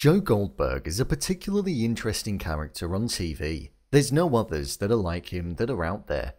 Joe Goldberg is a particularly interesting character on TV. There's no others that are like him that are out there.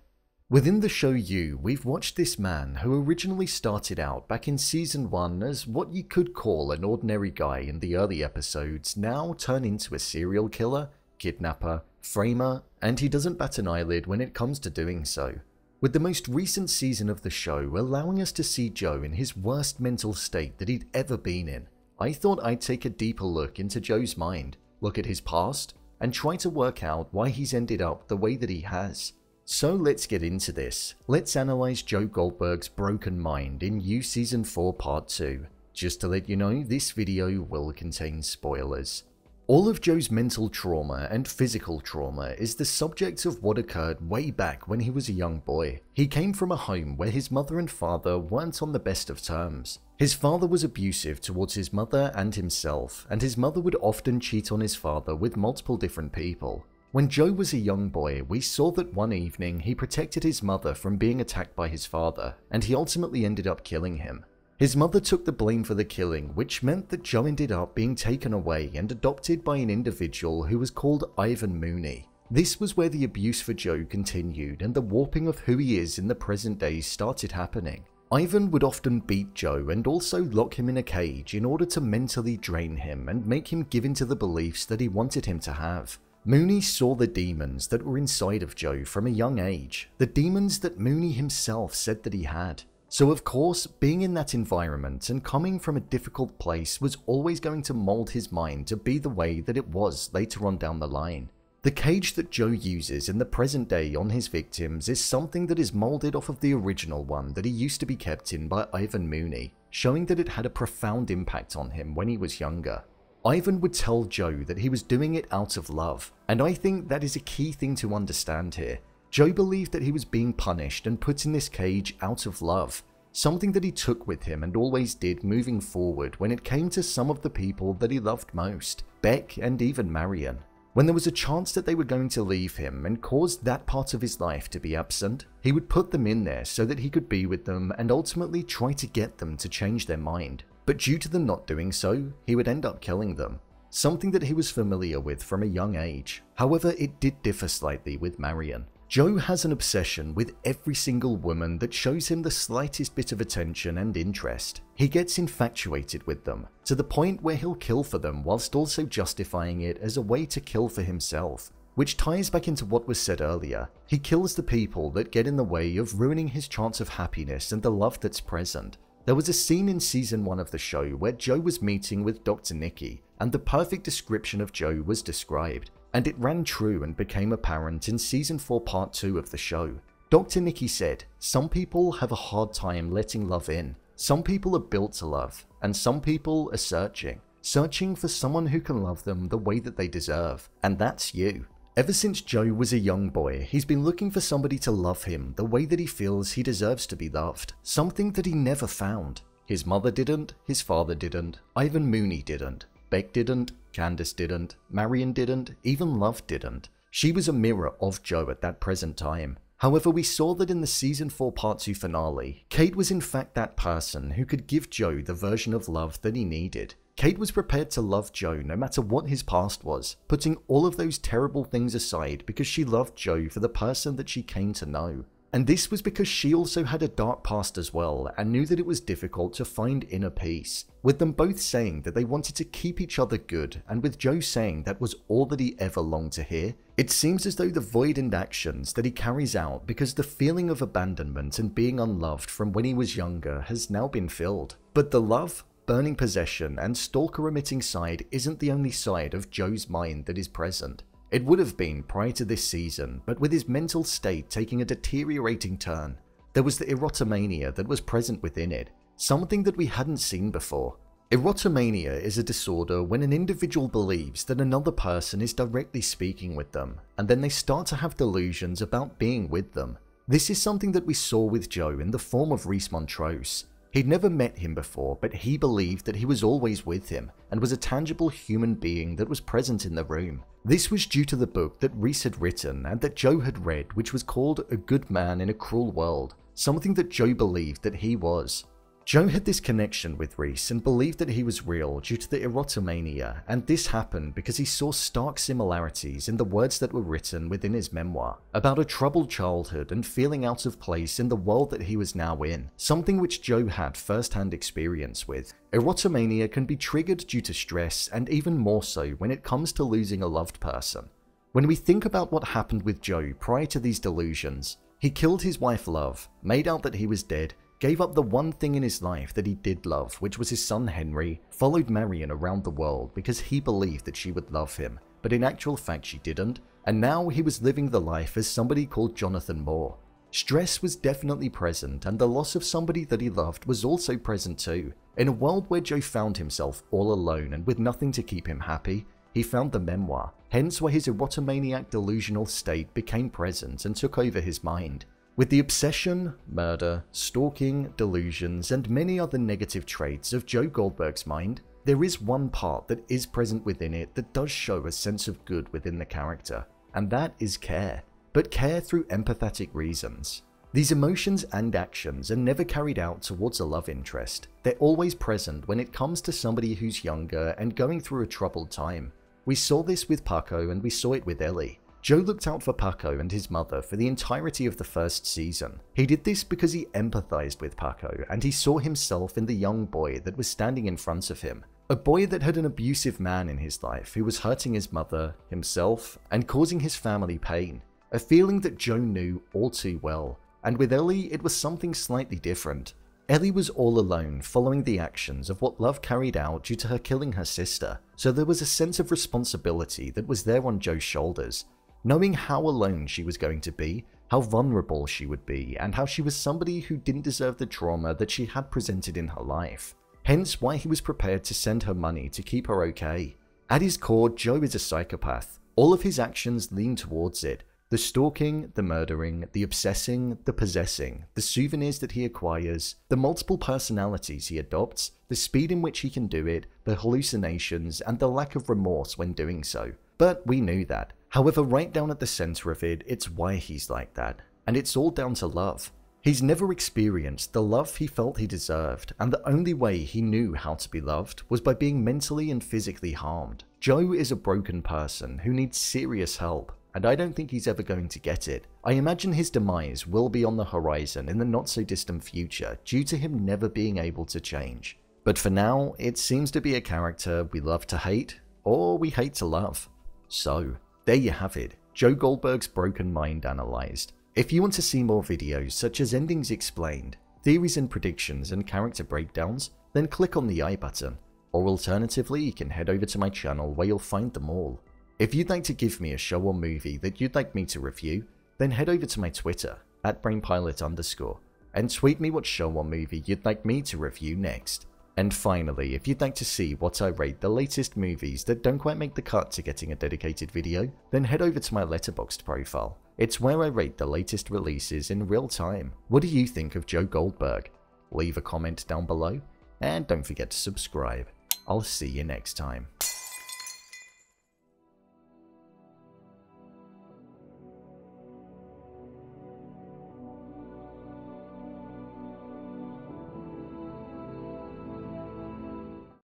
Within the show You, we've watched this man who originally started out back in season 1 as what you could call an ordinary guy in the early episodes now turn into a serial killer, kidnapper, framer, and he doesn't bat an eyelid when it comes to doing so. With the most recent season of the show allowing us to see Joe in his worst mental state that he'd ever been in, I thought I'd take a deeper look into Joe's mind, look at his past, and try to work out why he's ended up the way that he has. So let's get into this. Let's analyze Joe Goldberg's broken mind in You Season 4 Part 2. Just to let you know, this video will contain spoilers. All of Joe's mental trauma and physical trauma is the subject of what occurred way back when he was a young boy. He came from a home where his mother and father weren't on the best of terms. His father was abusive towards his mother and himself, and his mother would often cheat on his father with multiple different people. When Joe was a young boy, we saw that one evening he protected his mother from being attacked by his father, and he ultimately ended up killing him. His mother took the blame for the killing, which meant that Joe ended up being taken away and adopted by an individual who was called Ivan Mooney. This was where the abuse for Joe continued and the warping of who he is in the present days started happening. Ivan would often beat Joe and also lock him in a cage in order to mentally drain him and make him give in to the beliefs that he wanted him to have. Mooney saw the demons that were inside of Joe from a young age, the demons that Mooney himself said that he had. So, of course, being in that environment and coming from a difficult place was always going to mold his mind to be the way that it was later on down the line. The cage that Joe uses in the present day on his victims is something that is molded off of the original one that he used to be kept in by Ivan Mooney, showing that it had a profound impact on him when he was younger. Ivan would tell Joe that he was doing it out of love, and I think that is a key thing to understand here. Joe believed that he was being punished and put in this cage out of love, something that he took with him and always did moving forward when it came to some of the people that he loved most, Beck and even Marienne. When there was a chance that they were going to leave him and cause that part of his life to be absent, he would put them in there so that he could be with them and ultimately try to get them to change their mind. But due to them not doing so, he would end up killing them, something that he was familiar with from a young age. However, it did differ slightly with Marienne. Joe has an obsession with every single woman that shows him the slightest bit of attention and interest. He gets infatuated with them, to the point where he'll kill for them whilst also justifying it as a way to kill for himself. Which ties back into what was said earlier. He kills the people that get in the way of ruining his chance of happiness and the love that's present. There was a scene in season 1 of the show where Joe was meeting with Dr. Nicky, and the perfect description of Joe was described and it ran true and became apparent in season 4 part 2 of the show. Dr. Nicky said, Some people have a hard time letting love in. Some people are built to love, and some people are searching. Searching for someone who can love them the way that they deserve, and that's you. Ever since Joe was a young boy, he's been looking for somebody to love him the way that he feels he deserves to be loved, something that he never found. His mother didn't, his father didn't, Ivan Mooney didn't, Beck didn't, Candace didn't, Marienne didn't, even Love didn't. She was a mirror of Joe at that present time. However, we saw that in the season 4 part 2 finale, Kate was in fact that person who could give Joe the version of love that he needed. Kate was prepared to love Joe no matter what his past was, putting all of those terrible things aside because she loved Joe for the person that she came to know. And this was because she also had a dark past as well and knew that it was difficult to find inner peace, with them both saying that they wanted to keep each other good and with Joe saying that was all that he ever longed to hear. It seems as though the void and actions that he carries out because the feeling of abandonment and being unloved from when he was younger has now been filled. But the love, burning possession and stalker emitting side isn't the only side of Joe's mind that is present. It would have been prior to this season, but with his mental state taking a deteriorating turn, there was the erotomania that was present within it, something that we hadn't seen before. Erotomania is a disorder when an individual believes that another person is directly speaking with them, and then they start to have delusions about being with them. This is something that we saw with Joe in the form of Rhys Montrose. He'd never met him before, but he believed that he was always with him and was a tangible human being that was present in the room. This was due to the book that Rhys had written and that Joe had read, which was called A Good Man in a Cruel World, something that Joe believed that he was. Joe had this connection with Rhys and believed that he was real due to the erotomania, and this happened because he saw stark similarities in the words that were written within his memoir about a troubled childhood and feeling out of place in the world that he was now in, something which Joe had first-hand experience with. Erotomania can be triggered due to stress and even more so when it comes to losing a loved person. When we think about what happened with Joe prior to these delusions, he killed his wife Love, made out that he was dead, gave up the one thing in his life that he did love, which was his son Henry, followed Marienne around the world because he believed that she would love him, but in actual fact she didn't, and now he was living the life as somebody called Jonathan Moore. Stress was definitely present, and the loss of somebody that he loved was also present too. In a world where Joe found himself all alone and with nothing to keep him happy, he found the memoir, hence where his erotomaniac delusional state became present and took over his mind. With the obsession, murder, stalking, delusions, and many other negative traits of Joe Goldberg's mind, there is one part that is present within it that does show a sense of good within the character, and that is care. But care through empathetic reasons. These emotions and actions are never carried out towards a love interest. They're always present when it comes to somebody who's younger and going through a troubled time. We saw this with Paco and we saw it with Ellie. Joe looked out for Paco and his mother for the entirety of the first season. He did this because he empathized with Paco and he saw himself in the young boy that was standing in front of him. A boy that had an abusive man in his life who was hurting his mother, himself, and causing his family pain. A feeling that Joe knew all too well. And with Ellie, it was something slightly different. Ellie was all alone following the actions of what Love carried out due to her killing her sister, so there was a sense of responsibility that was there on Joe's shoulders, knowing how alone she was going to be, how vulnerable she would be, and how she was somebody who didn't deserve the trauma that she had presented in her life. Hence why he was prepared to send her money to keep her okay. At his core, Joe is a psychopath. All of his actions lean towards it. The stalking, the murdering, the obsessing, the possessing, the souvenirs that he acquires, the multiple personalities he adopts, the speed in which he can do it, the hallucinations, and the lack of remorse when doing so. But we knew that. However, right down at the center of it, it's why he's like that, and it's all down to love. He's never experienced the love he felt he deserved, and the only way he knew how to be loved was by being mentally and physically harmed. Joe is a broken person who needs serious help, and I don't think he's ever going to get it. I imagine his demise will be on the horizon in the not so distant future due to him never being able to change. But for now, it seems to be a character we love to hate, or we hate to love. So, there you have it, Joe Goldberg's Broken Mind analysed. If you want to see more videos such as endings explained, theories and predictions and character breakdowns, then click on the i button, or alternatively you can head over to my channel where you'll find them all. If you'd like to give me a show or movie that you'd like me to review, then head over to my Twitter, at brainpilot underscore, and tweet me what show or movie you'd like me to review next. And finally, if you'd like to see what I rate the latest movies that don't quite make the cut to getting a dedicated video, then head over to my Letterboxd profile. It's where I rate the latest releases in real time. What do you think of Joe Goldberg? Leave a comment down below, and don't forget to subscribe. I'll see you next time.